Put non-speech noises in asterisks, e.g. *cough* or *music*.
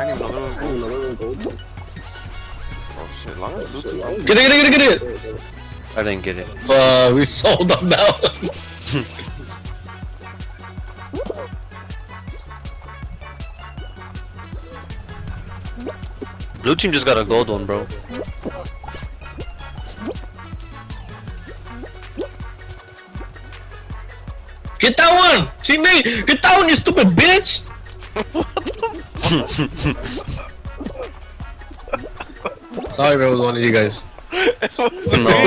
I didn't even know there was gold. Oh shit, long as blue team. Get it, get it, get it, get it! I didn't get it. Uh, we sold on that. Blue team just got a gold one, bro. Get that one! See me! Get that one, you stupid bitch! *laughs* Sorry it was one of you guys. *laughs* No.